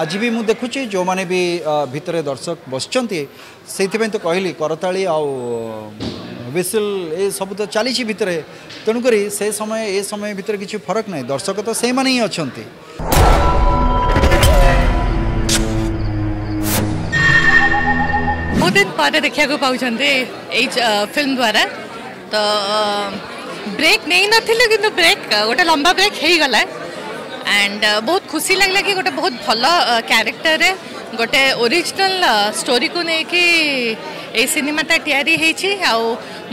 ଆଜି ବି ମୁଁ ଦେଖୁଛି ଯେଉଁମାନେ ବି ଭିତରେ ଦର୍ଶକ ବସିଛନ୍ତି ସେଇଥିପାଇଁ ତ କହିଲି କରତାଳି ଆଉ ୱିସିଲ୍ ଏସବୁ ତ ଚାଲିଛି ଭିତରେ ତେଣୁକରି ସେ ସମୟ ଏ ସମୟ ଭିତରେ କିଛି ଫରକ ନାହିଁ ଦର୍ଶକ ତ ସେଇମାନେ ହିଁ ଅଛନ୍ତି ବହୁତ ଦିନ ପରେ ଦେଖିବାକୁ ପାଉଛନ୍ତି ଏଇ ଫିଲ୍ମ ଦ୍ୱାରା ତ ବ୍ରେକ୍ ନେଇନଥିଲୁ କିନ୍ତୁ ବ୍ରେକ୍ ଗୋଟେ ଲମ୍ବା ବ୍ରେକ୍ ହେଇଗଲା एंड बहुत खुशी लगला कि गोटे बहुत भल क्यारेक्टर गोटे ओरिजिनाल स्टोरी को लेकिन এই সিনেমাটা তৈরি হয়েছি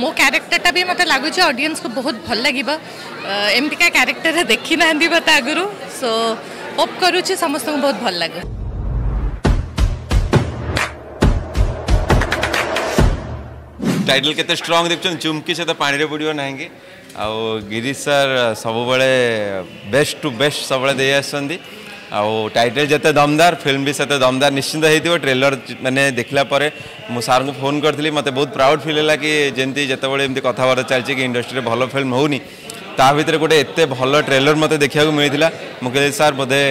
মো ক্যারেক্টরটা বি মতো লাগুছে অডিয়েন্স কু বহুত ভাল লাগিব এমতিকা ক্যারেক্টর দেখি না মতো আগর সো হোপ করুছি সমস্ত বহুত ভাল লাগু টাইটল কেতে স্ট্রং দেখছেন চুমকি সেটা পানিরে বুড়িও নাহিঙ্গে ଆଉ ଗିରିଶ ସାର୍ ସବୁବେଳେ ବେଷ୍ଟ ଟୁ ବେଷ୍ଟ ସବୁବେଳେ ଦେଇ ଆସୁଛନ୍ତି ଆଉ ଟାଇଟେଲ ଯେତେ ଦମଦାର ଫିଲ୍ମ ବି ସେତେ ଦମଦାର ନିଶ୍ଚିନ୍ତ ହେଇଥିବ ଟ୍ରେଲର ମାନେ ଦେଖିଲା ପରେ ମୁଁ ସାର୍ଙ୍କୁ ଫୋନ୍ କରିଥିଲି ମୋତେ ବହୁତ ପ୍ରାଉଡ଼ ଫିଲ୍ ହେଲା କି ଯେମିତି ଯେତେବେଳେ ଏମିତି କଥାବାର୍ତ୍ତା ଚାଲିଛି କି ଇଣ୍ଡଷ୍ଟ୍ରିରେ ଭଲ ଫିଲ୍ମ ହେଉନି ତା ଭିତରେ ଗୋଟେ ଏତେ ଭଲ ଟ୍ରେଲର ମୋତେ ଦେଖିବାକୁ ମିଳିଥିଲା ମୁଁ କହିଲି ସାର୍ ବୋଧେ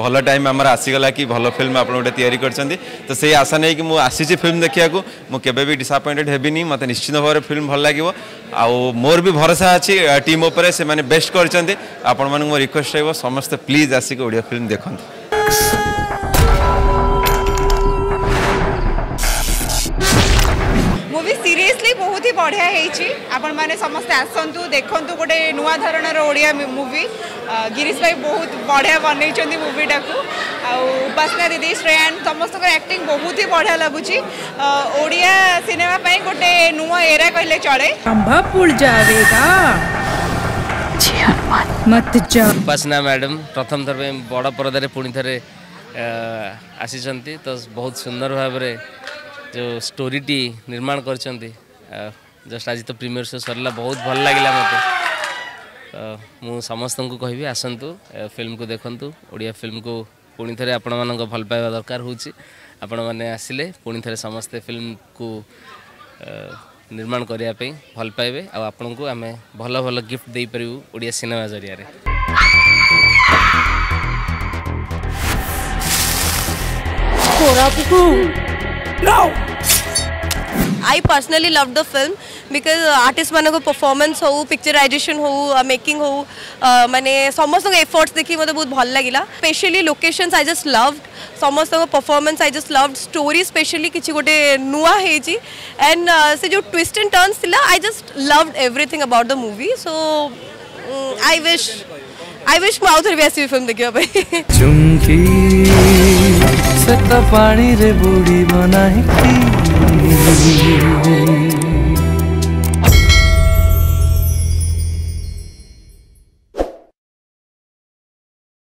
ଭଲ ଟାଇମ୍ ଆମର ଆସିଗଲା କି ଭଲ ଫିଲ୍ମ ଆପଣ ଗୋଟେ ତିଆରି କରିଛନ୍ତି ତ ସେଇ ଆଶା ନେଇକି ମୁଁ ଆସିଛି ଫିଲ୍ମ ଦେଖିବାକୁ ମୁଁ କେବେ ବି ଡିସଆପଏଣ୍ଟେଡ଼ ହେବିନି ମୋତେ ନିଶ୍ଚିତ ଭାବରେ ଫିଲ୍ମ ଭଲ ଲାଗିବ ଆଉ ମୋର ବି ଭରସା ଅଛି ଟିମ୍ ଉପରେ ସେମାନେ ବେଷ୍ଟ କରିଛନ୍ତି ଆପଣମାନଙ୍କୁ ମୋ ରିକ୍ୱେଷ୍ଟ ରହିବ ସମସ୍ତେ ପ୍ଲିଜ୍ ଆସିକି ଓଡ଼ିଆ ଫିଲ୍ମ ଦେଖନ୍ତୁ সিরিয়াসলি বহুত বড়িয়া হয়েছি আপন মানে সমস্ত আসন্তু দেখন্তু গোটে নুয়া ধরনের ওড়িয়া মুভি গিরিশ ভাই বহুত বড়িয়া বনাইছেন মুভিটা উপাসনা দিদি শ্রেয়ান সমস্ত একটিং বহুত বড়িয়া লাগুছি ওড়িয়া সিনেমা পাই গোটে নুয়া এরা কহিলে চলে আম্বা পুল যাবেগা উপাসনা ম্যাডাম প্রথম থর বড় পর্দারে পুনি আসিছেন তো বহুত সুন্দর ভাবে ଯେଉଁ ଷ୍ଟୋରିଟି ନିର୍ମାଣ କରିଛନ୍ତି ଜଷ୍ଟ ଆଜି ତ ପ୍ରିମିୟର ସୋ ସରିଲା ବହୁତ ଭଲ ଲାଗିଲା ମୋତେ ମୁଁ ସମସ୍ତଙ୍କୁ କହିବି ଆସନ୍ତୁ ଫିଲ୍ମକୁ ଦେଖନ୍ତୁ ଓଡ଼ିଆ ଫିଲ୍ମକୁ ପୁଣି ଥରେ ଆପଣମାନଙ୍କ ଭଲ ପାଇବା ଦରକାର ହେଉଛି ଆପଣମାନେ ଆସିଲେ ପୁଣି ଥରେ ସମସ୍ତେ ଫିଲ୍ମକୁ ନିର୍ମାଣ କରିବା ପାଇଁ ଭଲ ପାଇବେ ଆଉ ଆପଣଙ୍କୁ ଆମେ ଭଲ ଭଲ ଗିଫ୍ଟ ଦେଇପାରିବୁ ଓଡ଼ିଆ ସିନେମା ଜରିଆରେ Koraput No! I personally loved the film because artist मानों performance हो, picturization हो, making हो, माने समस्त लोग efforts देखी मुझे बहुत भल लगिला. Specially locations I just loved. समस्त लोग performance I just loved. Story specially किसी गोटे नुआ है जी and से जो twist and turns थिला I just loved everything about the movie. So I wish I wish मु आउ थे भी आसवि फिल्म देखा चुमकी ପାଣିରେ ବୁଡ଼ିବ ନାହିଁ